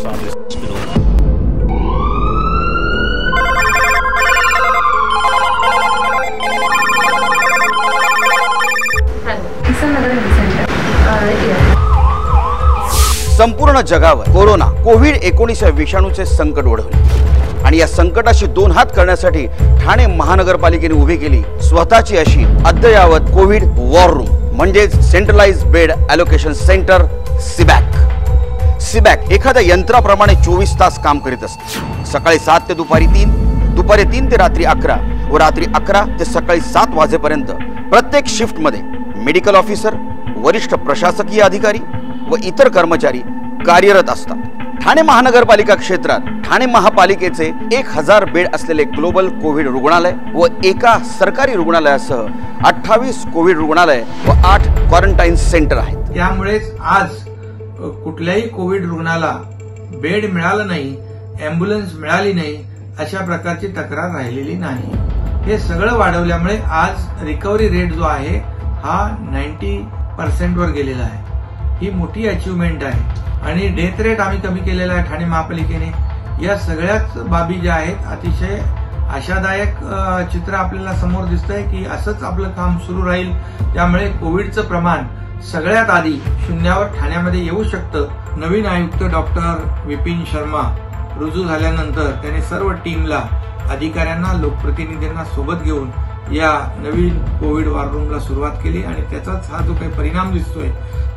Sabi Hospital. संपूर्ण जगावर corona Covid एकोणीस या विषाणूचे संकट ओढवले आणि या संकटाशी दोन हात करण्यासाठी ठाणे महानगरपालिकेने उभी केली स्वतःची अशी अद्ययावत कोविड वॉर रूम म्हणजेच सेंट्रलाइज बेड अलोकेशन सेंटर सिबॅक सिबॅक एखाद्या यंत्राप्रमाणे चोवीस तास काम करीत असते. सकाळी सात ते दुपारी तीन दुपारी तीन ते रात्री अकरा व रात्री अकरा ते सकाळी सात वाजेपर्यंत प्रत्येक शिफ्टमध्ये मेडिकल ऑफिसर वरिष्ठ प्रशासकीय अधिकारी व इतर कर्मचारी कार्यरत असतात. ठाणे महानगरपालिका क्षेत्रात ठाणे महापालिकेचे एक हजार बेड असलेले ग्लोबल कोविड रुग्णालय व एका सरकारी रुग्णालयासह अठ्ठावीस कोविड रुग्णालय व आठ क्वारंटाईन सेंटर आहेत. त्यामुळेच आज कुठल्याही कोविड रुग्णाला बेड मिळालं नाही अँब्युलन्स मिळाली नाही अशा प्रकारची तक्रार राहिलेली नाही. हे सगळं वाढवल्यामुळे आज रिकव्हरी रेट जो आहे हा नाईन्टी पर्सेंटवर गेलेला आहे. ही मोठी अचिव्हमेंट आहे. आणि डेथ रेट आम्ही कमी केलेला आहे ठाणे महापालिकेने. या सगळ्याच बाबी ज्या आहेत अतिशय आशादायक चित्र आपल्याला समोर दिसतंय की असंच आपलं काम सुरू राहील. त्यामुळे कोविडचं प्रमाण सगळ्यात आधी शून्यावर ठाण्यामध्ये येऊ शकतं नवीन आयुक्त डॉक्टर विपिन शर्मा. रुजू झाल्यानंतर त्याने सर्व टीमला अधिकाऱ्यांना लोकप्रतिनिधींना सोबत घेऊन या नवीन कोविड वॉर रूमला सुरुवात केली आणि त्याचाच हा जो काही परिणाम दिसतोय.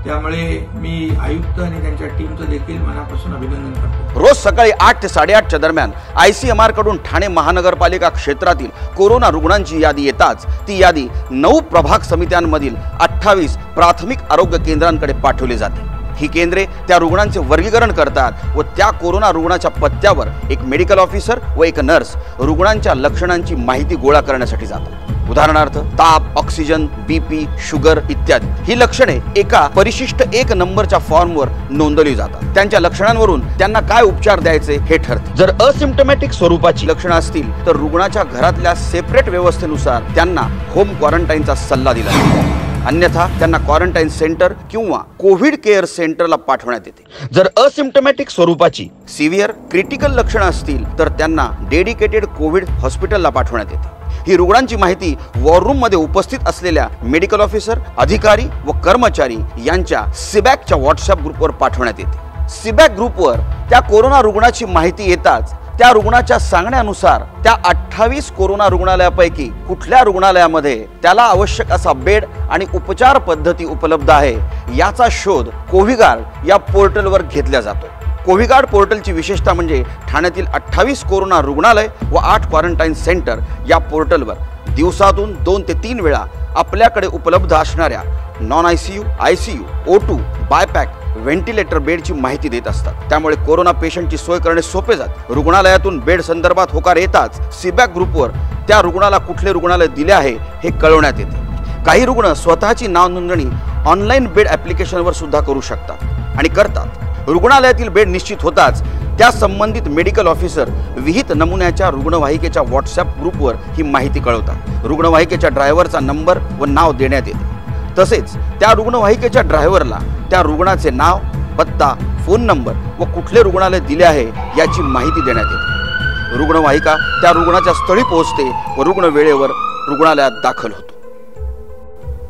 त्यामुळे मी आयुक्त आणि त्यांच्या टीमचं देखील मनापासून अभिनंदन करतो. रोज सकाळी आठ ते साडेआठच्या दरम्यान आय सी एम आरकडून ठाणे महानगरपालिका क्षेत्रातील कोरोना रुग्णांची यादी येताच ती यादी नऊ प्रभाग समित्यांमधील अठ्ठावीस प्राथमिक आरोग्य केंद्रांकडे पाठवली जाते. ही केंद्रे त्या रुग्णांचे वर्गीकरण करतात व त्या कोरोना रुग्णाच्या पत्त्यावर एक मेडिकल ऑफिसर व एक नर्स रुग्णांच्या लक्षणांची माहिती गोळा करण्यासाठी जातात. उदाहरणार्थ ताप ऑक्सिजन बीपी शुगर इत्यादी. ही लक्षणे एका परिशिष्ट एक नंबरच्या फॉर्मवर नोंदवली जातात. त्यांच्या लक्षणांवरून त्यांना काय उपचार द्यायचे हे ठरते. जर असिम्टमॅटिक स्वरूपाची लक्षणं असतील तर रुग्णाच्या घरातल्या सेपरेट व्यवस्थेनुसार त्यांना होम क्वारंटाईनचा सल्ला दिला जातो. अन्यथा त्यांना क्वारंटाईन सेंटर किंवा कोविड केअर सेंटरला पाठवण्यात येते. जर असिम्टमॅटिक स्वरूपाची सिव्हिअर क्रिटिकल लक्षणं असतील तर त्यांना डेडिकेटेड कोविड हॉस्पिटलला पाठवण्यात येते. ही रुग्णांची माहिती वॉर रूममध्ये उपस्थित असलेल्या मेडिकल ऑफिसर अधिकारी व कर्मचारी यांच्या सिबॅकच्या व्हॉट्सअप ग्रुपवर पाठवण्यात येते. सिबॅक ग्रुपवर त्या कोरोना रुग्णाची माहिती येताच त्या रुग्णाच्या सांगण्यानुसार त्या अठ्ठावीस कोरोना रुग्णालयापैकी कुठल्या रुग्णालयामध्ये त्याला आवश्यक असा बेड आणि उपचार पद्धती उपलब्ध आहे याचा शोध कोव्हिगार्ड या पोर्टलवर घेतला जातो कोव्हिगार्ड पोर्टलची विशेषता म्हणजे ठाण्यातील अठ्ठावीस कोरोना रुग्णालय व आठ क्वारंटाईन सेंटर या पोर्टलवर दिवसातून दोन ते तीन वेळा आपल्याकडे उपलब्ध असणाऱ्या non I C U I C U O two BiPAP ventilator बेडची माहिती देत असतात. त्यामुळे कोरोना पेशंटची सोय करणे सोपे जात. रुग्णालयातून बेड संदर्भात होकार येताच सीबॅक ग्रुपवर त्या रुग्णाला कुठले रुग्णालय दिले आहे हे कळवण्यात येते. काही रुग्ण स्वतःची नाव नोंदणी ऑनलाईन बेड ॲप्लिकेशनवर सुद्धा करू शकतात आणि करतात. रुग्णालयातील बेड निश्चित होताच. त्या संबंधित मेडिकल ऑफिसर विहित नमुन्याच्या रुग्णवाहिकेच्या व्हॉट्सअप ग्रुपवर ही माहिती कळवतात. रुग्णवाहिकेच्या ड्रायव्हरचा नंबर व नाव देण्यात येते. तसेच त्या रुग्णवाहिकेच्या ड्रायव्हरला त्या रुग्णाचे नाव पत्ता फोन नंबर व कुठले रुग्णालय दिले आहे याची माहिती देण्यात येते. रुग्णवाहिका त्या रुग्णाच्या स्थळी पोहोचते व रुग्ण वेळेवर रुग्णालयात दाखल होतो.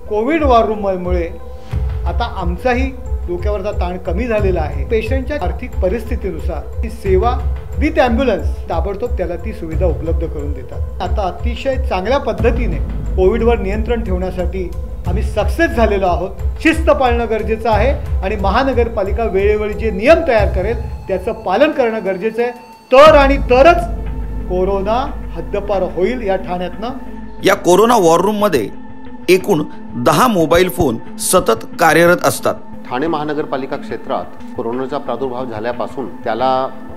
कोविड वॉर रूममुळे आता आमचाही डोक्यावरचा ताण कमी झालेला आहे. पेशंटच्या आर्थिक परिस्थितीनुसार ती सेवा विथ ॲम्ब्युलन्स ताबडतोब त्याला ती सुविधा उपलब्ध करून देतात. आता अतिशय चांगल्या पद्धतीने कोविडवर नियंत्रण ठेवण्यासाठी आम्ही सक्सेस झालेलो आहोत. शिस्त पाळणं गरजेचं आहे आणि महानगरपालिका वेळोवेळी जे नियम तयार करेल त्याचं पालन करणं गरजेचं आहे. तर आणि तरच कोरोना हद्दपार होईल या ठाण्यातनं. या कोरोना वॉर रूममध्ये एकूण दहा मोबाईल फोन सतत कार्यरत असतात. ठाणे महानगरपालिका क्षेत्रात कोरोनाचा प्रादुर्भाव झाल्यापासून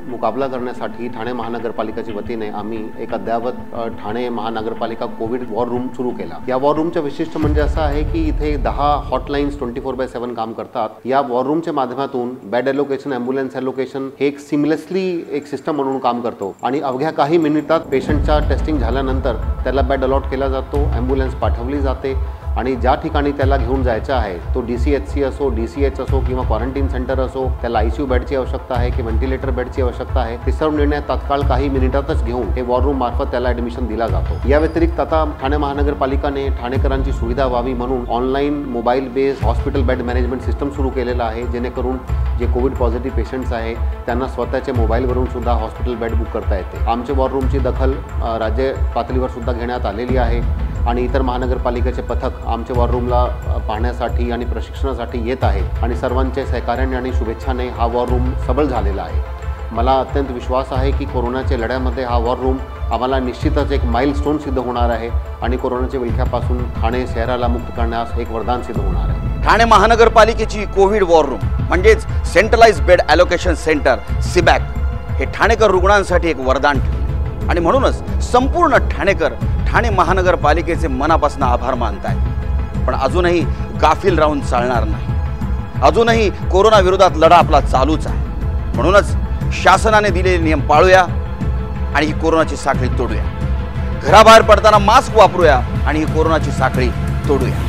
मुकाबला करण्यासाठी ठाणे महानगरपालिकेच्या वतीने आम्ही एक अद्यावत ठाणे महानगरपालिका कोविड वॉर रूम सुरू या वॉर रूमचं विशिष्ट म्हणजे आहे की इथे दहा hotlines twenty four by seven काम करतात. या वॉर रूमच्या माध्यमातून बेड एलोकेशन ॲम्ब्युलन्स एलोकेशन हे एक सिमलेसली एक सिस्टम काम करतो. आणि अवघ्या काही मिनिटात पेशंटच्या टेस्टिंग बेड अलॉट केला जातो ॲम्ब्युलन्स पाठवली जाते. आणि ज्या ठिकाणी त्याला घेऊन जायचं आहे तो डी सी एच सी असो डी सी एच असो किंवा क्वारंटीन सेंटर असो त्याला आय सी यू बेडची आवश्यकता आहे की व्हेंटिलेटर बेडची आवश्यकता आहे ते सर्व निर्णय तात्काळ काही मिनिटातच घेऊन हे वॉर रूम मार्फत त्याला ऍडमिशन दिला जातो. या व्यतिरिक्त आता ठाणे महानगरपालिकाने ठाणेकरांची सुविधा व्हावी म्हणून online mobile based hospital bed management system सुरू केलेलं आहे जेणेकरून जे कोविड पॉझिटिव्ह पेशंट्स आहे त्यांना स्वतःच्या मोबाईलवरून सुद्धा हॉस्पिटल बेड बुक करता येते. आमच्या वॉर रूमची दखल राज्य पातळीवर सुद्धा घेण्यात आलेली आहे. आणि इतर महानगरपालिकेचे पथक आमच्या वॉर रूमला पाहण्यासाठी आणि प्रशिक्षणासाठी येत आहे. आणि सर्वांच्या सहकार्याने आणि शुभेच्छाने हा वॉर रूम सबळ झालेला आहे. मला अत्यंत विश्वास आहे की कोरोनाच्या लढ्यामध्ये हा वॉर रूम आम्हाला निश्चितच एक माइल स्टोन सिद्ध होणार आहे आणि कोरोनाच्या विळख्यापासून ठाणे शहराला मुक्त करण्यास एक वरदान सिद्ध होणार आहे. ठाणे महानगरपालिकेची कोविड वॉर रूम म्हणजेच सेंट्रलाइज बेड ॲलोकेशन सेंटर सिबॅक हे ठाणेकर रुग्णांसाठी एक वरदान ठरले. आणि म्हणूनच संपूर्ण ठाणेकर ठाणे महानगरपालिकेचे मनापासून आभार मानत आहे पण अजूनही गाफील राहून चालणार नाही. अजूनही कोरोना विरोधात लढा आपला चालूच आहे. म्हणूनच शासनाने दिलेले नियम पाळूया आणि ही कोरोनाची साखळी तोडूया. घराबाहेर पडताना मास्क वापरूया आणि ही कोरोनाची साखळी तोडूया.